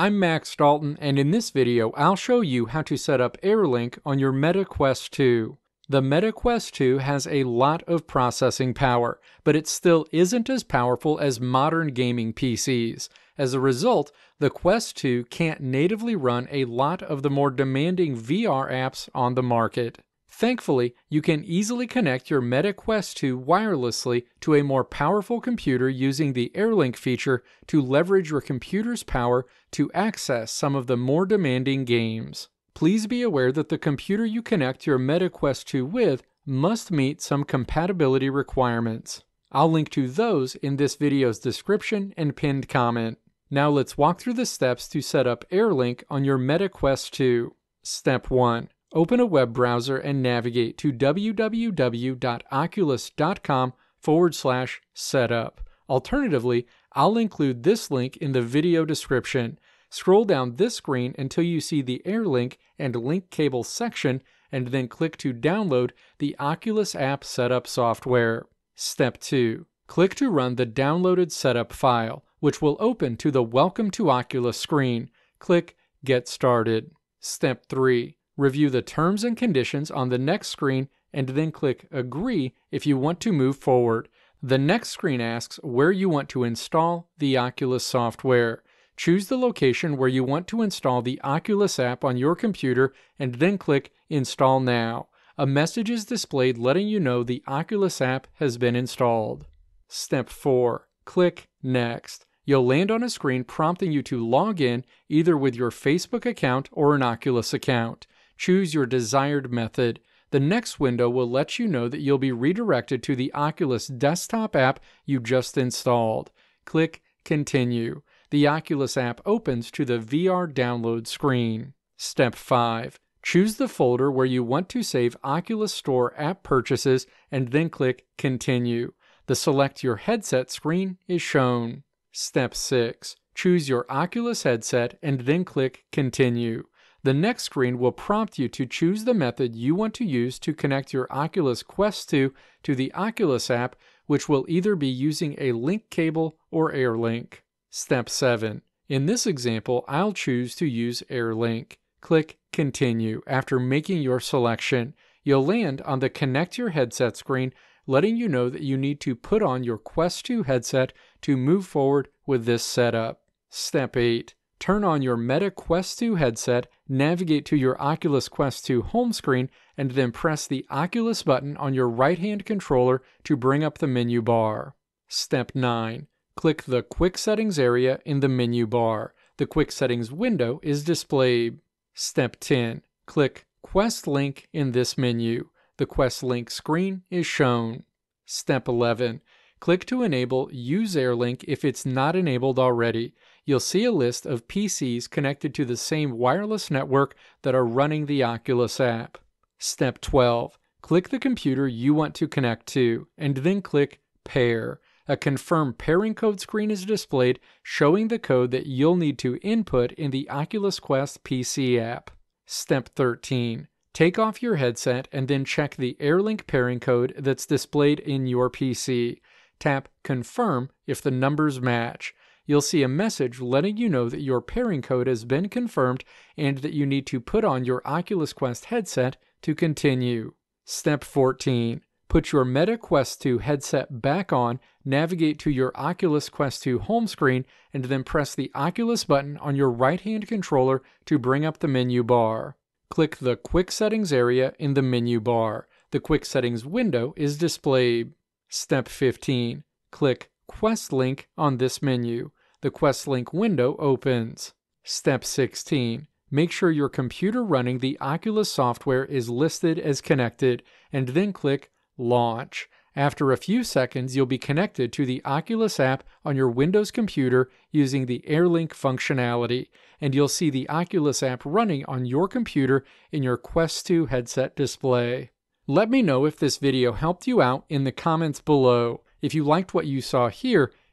I'm Max Dalton and in this video I'll show you how to set up AirLink on your Meta Quest 2. The Meta Quest 2 has a lot of processing power, but it still isn't as powerful as modern gaming PCs. As a result, the Quest 2 can't natively run a lot of the more demanding VR apps on the market. Thankfully, you can easily connect your Meta Quest 2 wirelessly to a more powerful computer using the AirLink feature to leverage your computer's power to access some of the more demanding games. Please be aware that the computer you connect your Meta Quest 2 with must meet some compatibility requirements. I'll link to those in this video's description and pinned comment. Now let's walk through the steps to set up AirLink on your Meta Quest 2. Step 1. Open a web browser and navigate to www.oculus.com forward slash setup. Alternatively, I'll include this link in the video description. Scroll down this screen until you see the AirLink and link cable section, and then click to download the Oculus app setup software. Step 2. Click to run the downloaded setup file, which will open to the Welcome to Oculus screen. Click Get Started. Step 3. Review the terms and conditions on the next screen and then click Agree if you want to move forward. The next screen asks where you want to install the Oculus software. Choose the location where you want to install the Oculus app on your computer and then click Install Now. A message is displayed letting you know the Oculus app has been installed. Step 4. Click Next. You'll land on a screen prompting you to log in either with your Facebook account or an Oculus account. Choose your desired method. The next window will let you know that you'll be redirected to the Oculus desktop app you just installed. Click Continue the Oculus app opens to the VR download screen. Step 5. Choose the folder where you want to save Oculus Store app purchases and then click Continue. The Select Your Headset screen is shown. Step 6. Choose your Oculus headset and then click Continue. The next screen will prompt you to choose the method you want to use to connect your Oculus Quest 2 to the Oculus app, which will either be using a link cable or AirLink. Step 7. In this example, I'll choose to use AirLink. Click Continue after making your selection. You'll land on the Connect Your Headset screen, letting you know that you need to put on your Quest 2 headset to move forward with this setup. Step 8. Turn on your Meta Quest 2 headset, navigate to your Oculus Quest 2 home screen, and then press the Oculus button on your right hand controller to bring up the menu bar. Step 9 click the Quick Settings area in the menu bar. The Quick Settings window is displayed. Step 10. Click Quest Link in this menu. The Quest Link screen is shown. Step 11. Click to enable Use AirLink if it's not enabled already. You'll see a list of PCs connected to the same wireless network that are running the Oculus app. Step 12. Click the computer you want to connect to, and then click Pair a confirm pairing code screen is displayed showing the code that you'll need to input in the Oculus Quest PC app. Step 13. Take off your headset and then check the AirLink pairing code that's displayed in your PC. Tap Confirm if the numbers match. You'll see a message letting you know that your pairing code has been confirmed and that you need to put on your Oculus Quest headset to continue. Step 14. Put your Meta Quest 2 headset back on, navigate to your Oculus Quest 2 home screen, and then press the Oculus button on your right hand controller to bring up the menu bar. Click the Quick Settings area in the menu bar. The Quick Settings window is displayed. Step 15. Click Quest Link on this menu. The Quest Link window opens. Step 16. Make sure your computer running the Oculus software is listed as connected, and then click launch. After a few seconds, you'll be connected to the Oculus app on your Windows computer using the AirLink functionality, and you'll see the Oculus app running on your computer in your Quest 2 headset display. Let me know if this video helped you out in the comments below. If you liked what you saw here,